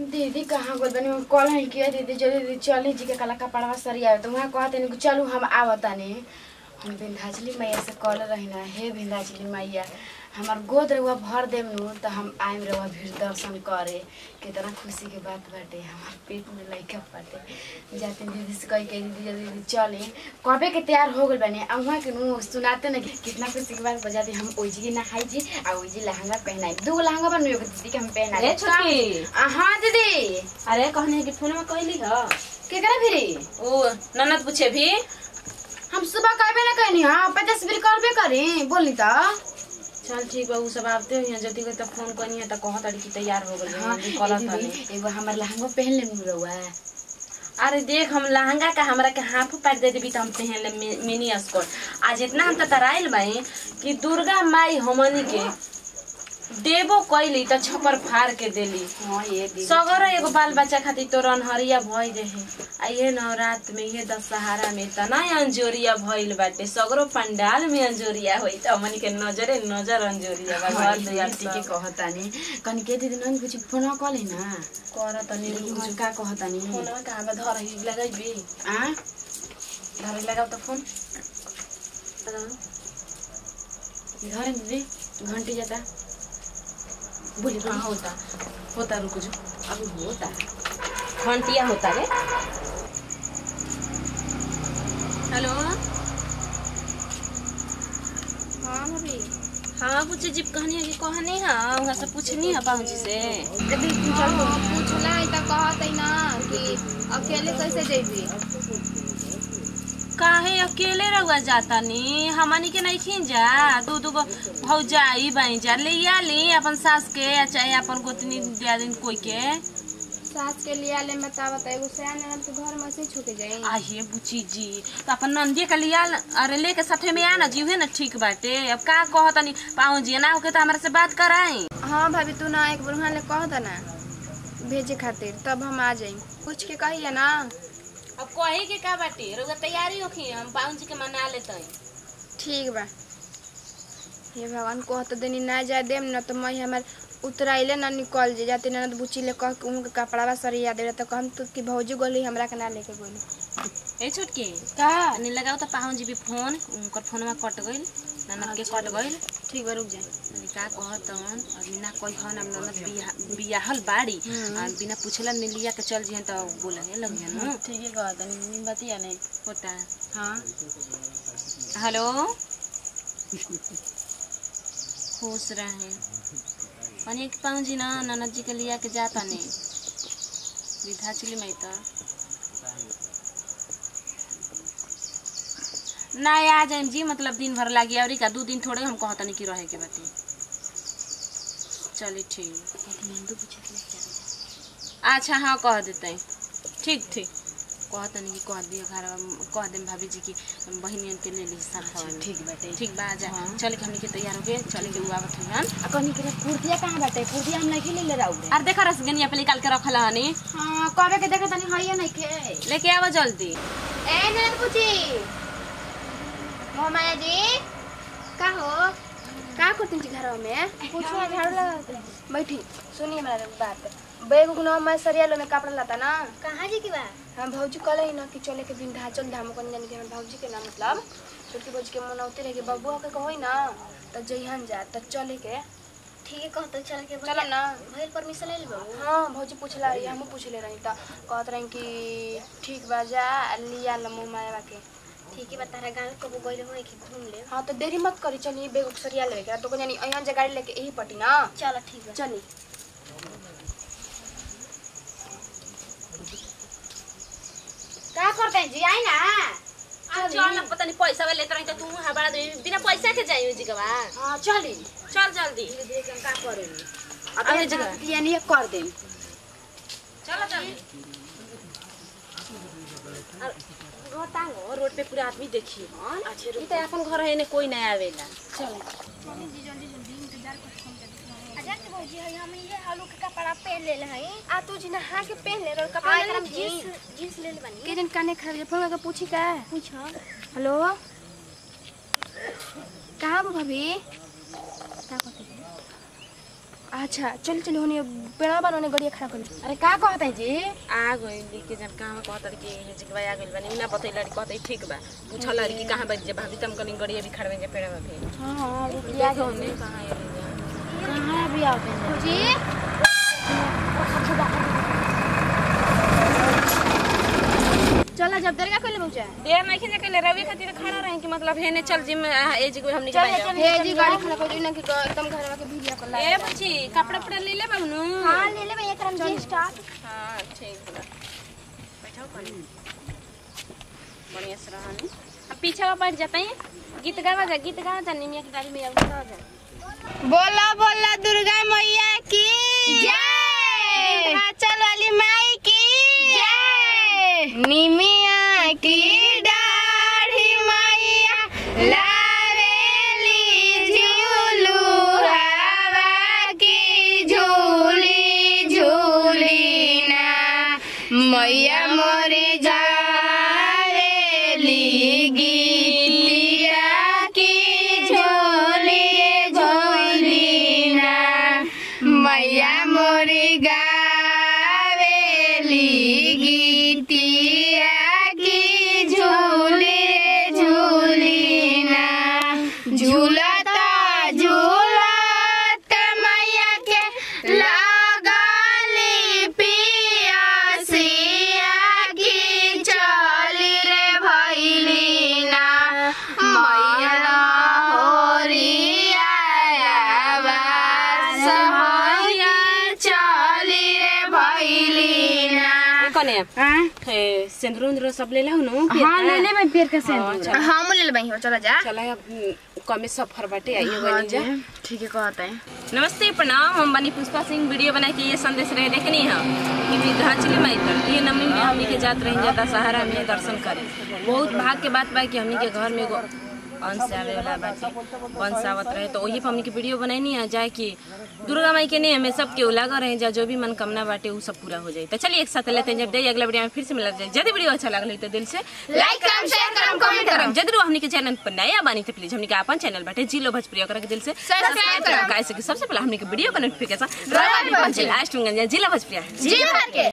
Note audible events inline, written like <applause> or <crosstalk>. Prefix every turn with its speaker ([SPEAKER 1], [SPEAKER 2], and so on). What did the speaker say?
[SPEAKER 1] दीदी कहाँ गइल बनी? कल नहीं कि दीदी, जल्दी दीदी चली जी के कला कपड़वा सरिया तो वहाँ कहते नहीं चलू हम आवतानी। हम विंध्याचली मैया से कॉल रही ना हे विंध्याचली मैया। हमार गोद रहुआ भर देम नु तो हम आइम रहुआ भीड़ दर्शन करे। कितना खुशी के बात बाटे हमार पेट में लइका बाटे। जाते दीदी से कही के दीदी दीदी चली। कबे के तैयार हो गइल बनी वहाँ के नु सुनाते ना कितना खुशी के बात बजाते। हम ओजी के नहाई जी आ ओजी लहंगा पहनाई दू लहंगा बनू एगो दीदी के हम पहना
[SPEAKER 2] ए छोटकी
[SPEAKER 1] हाँ दीदी।
[SPEAKER 2] अरे कहने कि फ़ोन में कहली ह।
[SPEAKER 1] केकरा फिरी
[SPEAKER 2] ओ ननद पूछे भी
[SPEAKER 1] हम सुबह कहबे ना कहनी हाँ पचास बिल करबे करी बोली तो।
[SPEAKER 2] चल ठीक बा सब आवते हुई जति कर तब फ़ोन करनी है त कहत अड़ी कि तैयार हो गई
[SPEAKER 1] हाँ ए
[SPEAKER 2] करत
[SPEAKER 1] एगो हमर लहंगा पहन ले रहुआ
[SPEAKER 2] अरे देख हम लहंगा का हमरा के हाफ़ पैर दे देबी त हम पहन ले मिनी स्कर्ट। आज इतना हम त तराइल बाई कि दुर्गा माई हमनी के देबो कैली त छपर फाड़ के देली।
[SPEAKER 1] हाँ
[SPEAKER 2] सगर एगो बाल बच्चा खातिर तो रनहरिया भई रहे। आ ये नवरात में ये दशहरा में तना अंजोरिया भइल बाटे। सगरो पंडाल में अंजोरिया होई त हमनी के नजरे नज़र अंजोरिया बा घर दुआर
[SPEAKER 1] के कहतानी। कनी के दीदी नन कुछ फ़ोन कली ना?
[SPEAKER 2] कर तनी
[SPEAKER 1] हाँ, का कहतानी?
[SPEAKER 2] फोनवा कहाँ बा धर ही लगाइबी।
[SPEAKER 1] आ?
[SPEAKER 2] धर लगाओ त फ़ोन।
[SPEAKER 1] घर दीदी घंटी जाता।
[SPEAKER 2] बोली हाँ होता? होता रुको जो।
[SPEAKER 1] अभी होता
[SPEAKER 2] घंटिया होता रे हेलो?
[SPEAKER 3] हाँ भाभी।
[SPEAKER 2] हाँ पूछे जीप कहनी है कि कहनी है वहाँ से पूछनी है पाहुजी से।
[SPEAKER 3] हाँ, पूछला है त कहत है ना कि अकेले कैसे जैबी
[SPEAKER 2] काहे अकेले रहुआ जाता नी? हमनी के नहीं खींच जा। दू दू गो भौजाई बनी जा। ले आ ली अपन सास के या चाहे अपन गोतनी दियादिन कोई के।
[SPEAKER 3] सास के लिए आले में बतावत एगो सयान ननद के घर में से छूट जाई।
[SPEAKER 2] आइए बुची जी तो अपन नंदी के लिया अरे लेके साथे में आ ना जीवे ना ठीक बाटे। अब का कहता नी पाऊ जी ना होके तो हमारे से बात कराई।
[SPEAKER 3] हाँ भाभी तू ना एक वहाँ ले कह दे ना। भेजे खातिर तब हम आ जाई। पूछ के कहिए ना।
[SPEAKER 2] अब कहे के का बाटे? रउआ तैयारी होखी हम पाऊ जी के मना लेते
[SPEAKER 3] ठीक बा। हे भगवान कहत देनी ना जाए देम न तो मैं हमार उतराइले ना निकल जे। जाते ननद बुची ले कह के उनके कपड़ा सरिया दे तो कहम तू कि भौजी गोली हमरा के ना लेके गोली
[SPEAKER 2] ए छोटके
[SPEAKER 1] का?
[SPEAKER 2] तनी लगाओ तो पाऊ जी भी फ़ोन उनकर फोनवा कट गइल ननद के कट गइल।
[SPEAKER 1] ठीक बा रुक जा
[SPEAKER 2] का कहतन और बिना कोई हन हम ननद बिया- बियाहल बाड़ी। और बिना पूछलन में लिया के चल जिहन तो बोलने लग जान
[SPEAKER 1] ठीक है कहतानी बतिया नहीं
[SPEAKER 2] होता
[SPEAKER 1] हाँ।
[SPEAKER 2] हेलो? <laughs> खुश रहे। पनी के पाऊ जी ना ननद जी के लिया के जाता नहीं विधाचली में तो। ना आ जाइम जी मतलब दिन भर लागी और का दू दिन थोड़े हम कहता नहीं कि रहे के बाती। चली ठीक। अच्छा हाँ कह देते ठीक ठीक। कहता नहीं कि कह दिया घर कह दे भाभी जी की बहनियन के ले ली में
[SPEAKER 1] ठीक बाटे
[SPEAKER 2] ठीक बा आजा
[SPEAKER 1] हाँ।
[SPEAKER 2] चल के हमनी के तैयार हो गए चल के उआवत हन
[SPEAKER 1] आ कनी के कुर्तिया कहाँ बाटे कुर्तिया हम नहीं ले ले राउ
[SPEAKER 2] अरे देखा रसगनिया पे निकाल के रखल हनी
[SPEAKER 1] हाँ कबे के देखा तनी हइया नहीं के
[SPEAKER 2] लेके आवा जल्दी।
[SPEAKER 3] ए ननद बुची मोहमाया जी का हो का करती घर में? पूछो झाड़ू लगा बैठी। सुनिए मेरा बात। बैग गुना मैं सरियालो में कपड़ा लाता ना।
[SPEAKER 4] कहाँ जी की बात?
[SPEAKER 3] हम भौजी कहले ही ना कि चले के विंध्याचल धाम को जाने के हम भौजी के ना मतलब। छोटकी भौजी के मनौते रहे कि बबुआ के कहोई ना। त जइहन जा त चले के।
[SPEAKER 4] ठीक है कहतो चल के
[SPEAKER 3] चल ना।
[SPEAKER 4] भइल परमिशन ले लेबो?
[SPEAKER 3] हाँ भौजी पूछला रही हमहू पूछले रही। त कहत रही कि ठीक बा जा लिया ल मुँह माया के।
[SPEAKER 4] ठीक है बा तारा गाँव कबो गइल होई कि घूम ले
[SPEAKER 3] हाँ तो देरी मत करी चलिए बेग सरिया लेवे के तो जानी अहियान जे गाड़ी लेके यही पटी ना
[SPEAKER 4] चल ठीक बा
[SPEAKER 3] चली
[SPEAKER 4] का करते हैं जी आई ना
[SPEAKER 2] चल ना पता नहीं पैसा वाले लेते रही तो तू हमारा दे बिना पैसा के जाई जी गवा
[SPEAKER 1] हाँ चली
[SPEAKER 2] चल जल्दी
[SPEAKER 1] धीरे धीरे का करेंगे
[SPEAKER 2] अबे
[SPEAKER 1] अबे
[SPEAKER 2] जगह।
[SPEAKER 1] ये नहीं कर दें
[SPEAKER 2] चलो जल्दी घर टांगो रोड पे पूरा आदमी देखिए तो अपन घर है कोई नहीं आवेला
[SPEAKER 4] के भौजी है हम ये आलू के कपड़ा पहन ले
[SPEAKER 3] आ तू जी नहा के पहन ले कपड़ा
[SPEAKER 4] जींस जींस ले ले बनी
[SPEAKER 3] के जन काने खरीदे फ़ोन करके पूछी का
[SPEAKER 4] पूछो
[SPEAKER 3] हेलो कहाँ बो भाभी का
[SPEAKER 5] अच्छा चल चल होने बेड़ा बन होने गड़िया खड़ा कर
[SPEAKER 1] अरे का कहत है जी
[SPEAKER 2] आ गई के जब कहाँ कहत कि ये जगह आ गइल बनी ना बतई लड़की कहते ठीक बा पूछ लड़की कहाँ बज जे भाभी तुम कनी गड़िया भी खड़वे जे पेड़ में भी
[SPEAKER 1] हाँ रुकिया
[SPEAKER 2] देखो ने कहाँ है
[SPEAKER 1] कहाँ भी हैं
[SPEAKER 4] जी
[SPEAKER 5] चला जब देर का कोई पहुँचा
[SPEAKER 2] देर नहीं खिंचे के रवि खातिर खड़ा रहे कि मतलब हेने चल जिम ए हमनी के
[SPEAKER 5] चल
[SPEAKER 2] बाई
[SPEAKER 5] हे जी गाड़ी खड़ा कर ना कि एकदम घर में के भिड़िया कर ला
[SPEAKER 2] ए बच्ची कपड़ा पड़ा ले ले बाबू
[SPEAKER 4] हाँ ले ले भैया करम जी स्टार्ट
[SPEAKER 2] हाँ ठीक बा बैठाओ पानी। बढ़िया से रहनी अब पीछे बैठ जाते हैं। गीत गावा जा गीत गावा जा निमिया की गाड़ी में अब जा।
[SPEAKER 5] बोला बोला दुर्गा मैया की। जय! विंध्याचल वाली माई की। निमिया की डाढ़ी मैया लावेली झूलू हवा की झूली झूली ना। मैया मोरे जावेली गीतिया
[SPEAKER 2] सिंदूर उंदूर सब ले लाऊ नु
[SPEAKER 1] हाँ ले ले मैं फिर कैसे
[SPEAKER 2] हाँ, हाँ
[SPEAKER 5] हम ले लेबै हो चला जा।
[SPEAKER 2] चला अब कमे सफ़र बाटे हो गई जा।
[SPEAKER 1] ठीक है कहते हैं।
[SPEAKER 2] नमस्ते प्रणाम हम बनी पुष्पा सिंह वीडियो बना के ये संदेश रहे देखनी है। कि विंध्याचली माई तर ये नमी में हमनी के जात रही जाता सहारा में दर्शन करे। बहुत भाग के बात बा कि हमनी के घर में आवे वाला बाटे वंश आवत रहे तो वही पर हमनी के वीडियो बनाई है जाए कि दुर्गा माई के नहीं में सबके उलागा रहे जा जो भी मनकामना बाटे वो सब पूरा हो जाए। तो चलिए एक साथ लेते हैं जब दे अगला वीडियो में फिर से मिल जाए यदि वीडियो अच्छा लगल तो दिल से
[SPEAKER 5] लाइक करम शेयर करम कमेंट करम
[SPEAKER 2] ज़रूर हमनी के चैनल पर नया बानी तो प्लीज़ हमनी के अपन चैनल बाटे जिलो भोजपुरी ओकरा के दिल से।
[SPEAKER 5] सब्सक्राइब करम।
[SPEAKER 2] सबसे पहले हमनी के वीडियो का नोटिफिकेशन। लास्ट में जिला भोजपुरी
[SPEAKER 5] जी भर के।